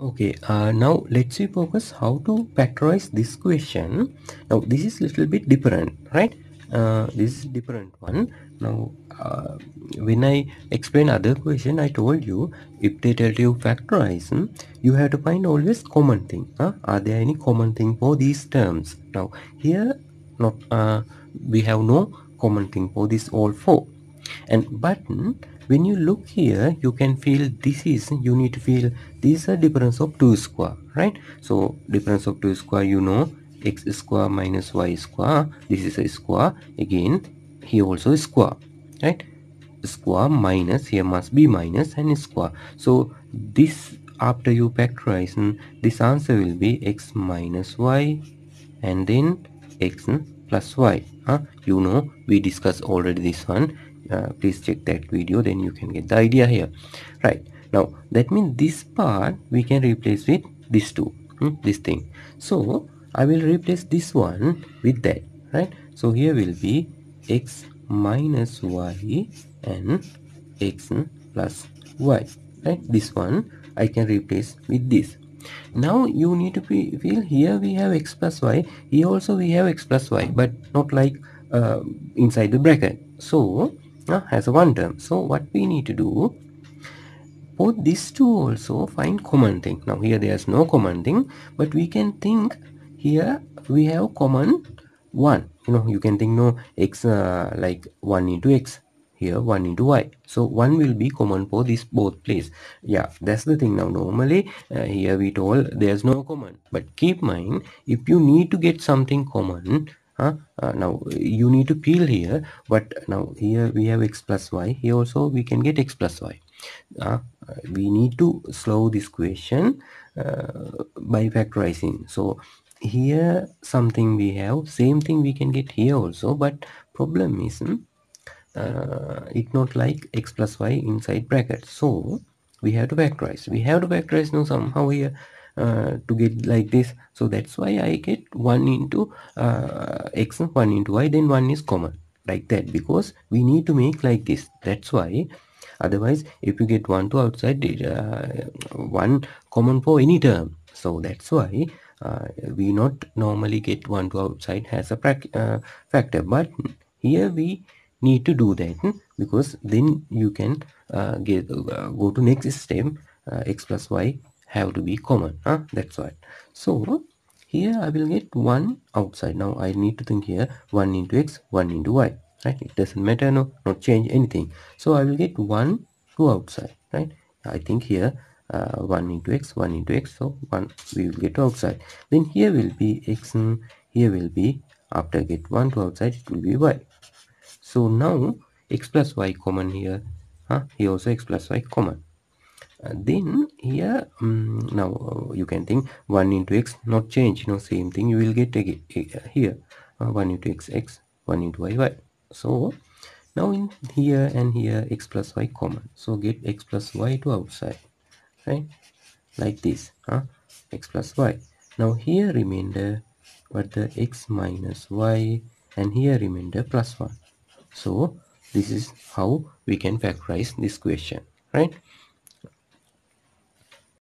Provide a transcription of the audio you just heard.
Okay, uh, now let's see focus how to factorize this question. Now this is little bit different, right? Uh, this is different one. Now uh, when I explain other question, I told you if they tell you factorize, hmm, you have to find always common thing. Huh? Are there any common thing for these terms? Now here, not uh, we have no common thing for this all four. And but when you look here you can feel this is you need to feel this is a difference of 2 square right? So difference of 2 square you know x square minus y square this is a square again here also square right? Square minus here must be minus and square. So this after you factorize hmm, this answer will be x minus y and then x plus y huh? you know we discussed already this one uh, please check that video then you can get the idea here. Right. Now that means this part we can replace with this two hmm, this thing. So i will replace this one with that right? So here will be x minus y and x plus y right? This one i can replace with this. Now you need to feel here we have x plus y here also we have x plus y but not like uh, inside the bracket. So has a one term. So what we need to do both these two also find common thing. Now here there's no common thing but we can think here we have common one. You know you can think no x uh, like 1 into x here 1 into y. So 1 will be common for this both place. Yeah that's the thing. Now normally uh, here we told there's no common. But keep mind if you need to get something common uh, uh, now you need to peel here but now here we have x plus y. Here also we can get x plus y. Uh, we need to slow this question uh, by factorizing. So here something we have same thing we can get here also but problem is hmm, uh, it not like x plus y inside bracket. So we have to factorize. We have to factorize now somehow here uh, to get like this. So that's why I get 1 into uh, x 1 into y then 1 is common like that because we need to make like this. That's why otherwise if you get 1 to outside uh, 1 common for any term. So that's why uh, we not normally get 1 to outside as a uh, factor. But here we need to do that hmm, because then you can uh, get go to next step x plus y have to be common huh? that's why. So here I will get 1 outside. Now I need to think here 1 into x 1 into y right? It doesn't matter no not change anything. So I will get 1 2 outside right? I think here uh, 1 into x 1 into x so 1 we will get outside. Then here will be x and here will be after I get 1 to outside it will be y. So now x plus y common here huh? here also x plus y common uh, then here um, now you can think 1 into x not change you know same thing you will get again uh, here uh, 1 into x x 1 into y y. So now in here and here x plus y common. So get x plus y to outside right? Like this huh? x plus y. Now here remainder but the x minus y and here remainder plus 1 so this is how we can factorize this question right